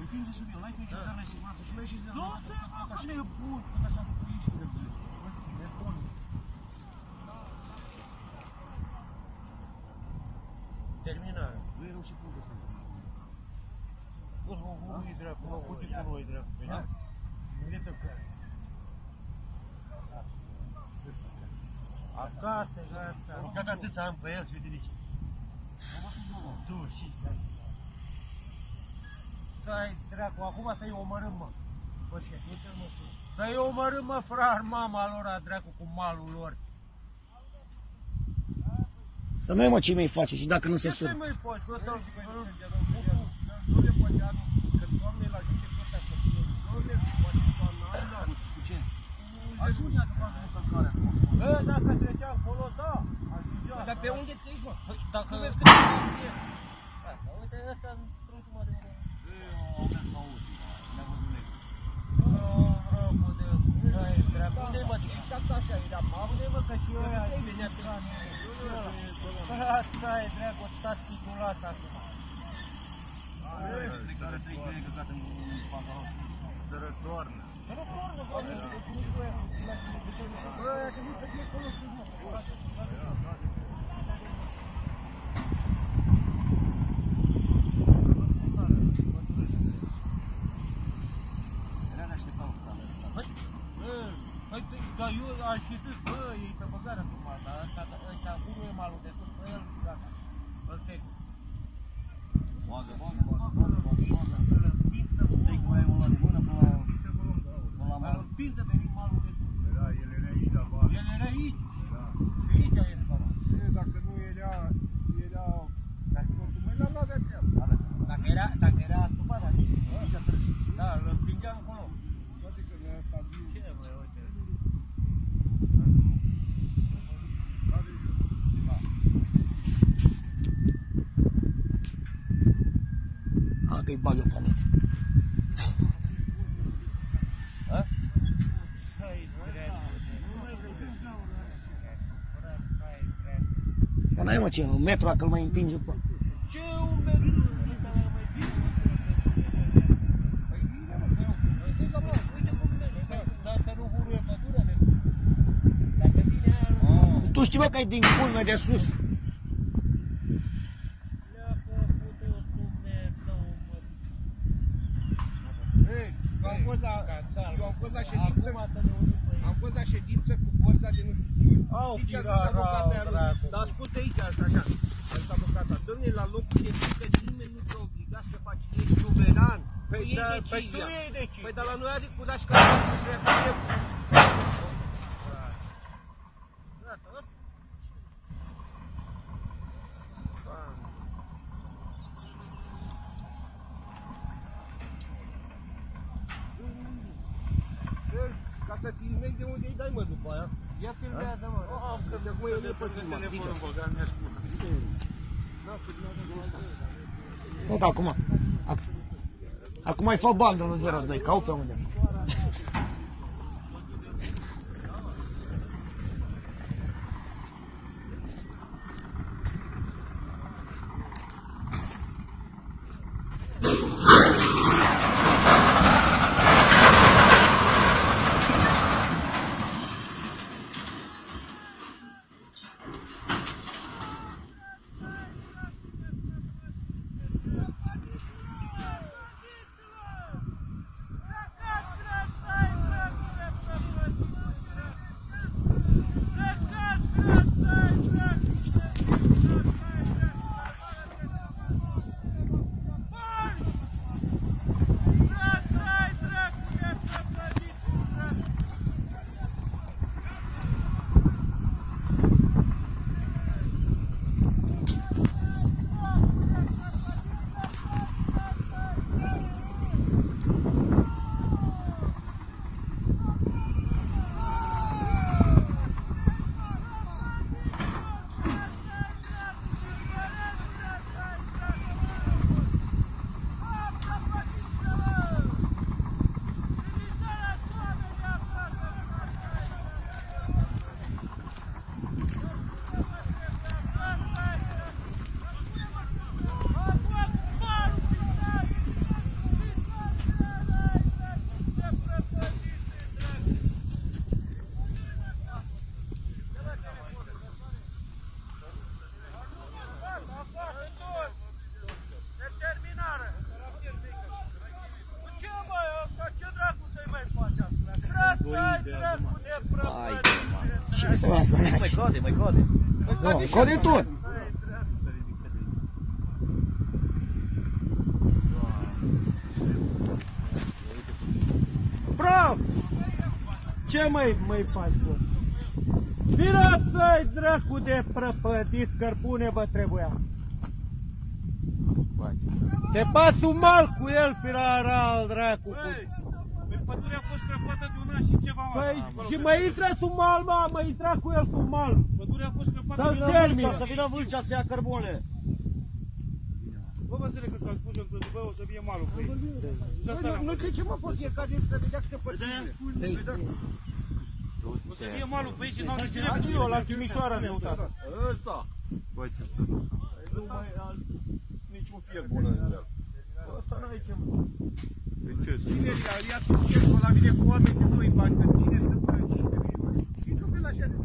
Împinge sub el, n-ai nicio carne siguranță și mergi și zici, nu, așa e bun, așa nu cu ești de de bun. Termină. Nu e rău și bun de să Nu, nu, nu, e dracu, nu, uite Stai, dracu, acum să-i omorâm, mă. Bă, ce, uite-l, mă, tu. Să-i omorâm, mă, frar, mama lor, a dracu, cu malul lor. Să noi mă ce mi face și dacă nu se Ce sură. să mai faci? Bă, să Nu le poate anul, că Doamne la ajută pe ăsta să fie. Nu le poate Doamne, ai la Cu ce? Ajunge dacă fac o săcare acum. Bă, dacă trecea acolo, da, ajungea. Dar pe unde treci, mă? Păi, Dacă... Tu vezi cât de mult e. Asta, uite, ăsta într-o jumătate de oră. Eu am mers la auzi, le-am văzut negru. Rău, de... Hai, dracu, unde mă? Exact așa era, mamă. Unde mă, că și eu aia... Ei venea pe la mine. Asta e, dracu, stați titulat acum. Se răstoarnă. Păi, dar eu aș fi zis, bă, ei pe băgare acum, dar ăsta, ăsta, unul e malul de sus, pe el, gata. Îl trec. Bagă, bagă, bagă, bagă, bagă, bagă. Să-l împing, să-l trec mai mult la mână până la... Până la Îl mal. împing de pe malul de sus. Da, el era aici, da, ba. El era aici. Da. Și aici e acolo. Dacă nu era, era... Dacă nu mai l-am avea treabă. Dacă era, dacă era astupat, adică, da, îl împingeam acolo. Toate că nu asta viu. Ce, bă, uite. Care e jos? Da. A, că-i bag eu planet. Ha? Hai, dracu, Hai, dracu. Să n-ai mă ce, un metru dacă îl mai împinge pe... Ce un metru? Ăsta mai bine. Păi bine, mă, că uite că, bă, uite cum merge. Păi, Dacă nu huruie pădurea, de... Dacă vine aia... Tu știi bă că e din culme de sus. Leacă, putu, Dumnezeu, mă. Ei, eu am fost la, Cantal, eu am fost la ședință, Acum să ne unim pe ei. am fost la ședință cu forța de nu știu ce. Au, Știi ce a firara, zis avocata aia lui? dracu. Dar a spus aici așa, așa. A zis avocata, domne, la locul de muncă nimeni nu te obliga să faci, ești suveran. Păi iei da, păi tu decizia. iei decizia. Păi dar la noi are curaj ca să se fie Gata, ăsta. ca să filmezi de unde îi dai, mă, după aia. Ia filmează, mă. Oh, că de acum eu nu pot filma. Telefonul băgat, mi-a spus. Nu, că acum... ac- Acum ai fă bandă în 02, cau pe unde. Să mă Mai săraci. cade, mai cade. Nu, code tot. Bravo! Ce mai mai faci, bă? Vino să-i dracu de prăpădit cărbune, bă, trebuia. Te bați un mal cu el, firara al dracu. cu- Păi pădurea a fost crăpată de un an și ceva. mă. Păi, Acolo și pe- mai intră sub mal, mă, mai intra cu el sub mal. Pădurea a fost crăpată Să-l de un an. termin. Să vină vâlcea să ia cărbune. Bă, Vasile, că ți-am spus eu că bă, o să fie malul pe ei. Ce asta Nu, nu știu ce mă pot ieca din să vedea câte pătine. O să fie malul pe ei și n-au de ce Adică eu la Timișoara de uitat. Ăsta. Băi, ce să Nu mai am niciun fier bună sana hekimim. Tineri ya, ya Türkiye'ye olabilir, bu adamın bu ibadet. bani. de böyle işte bir şey var. Hiç o kadar şey değil.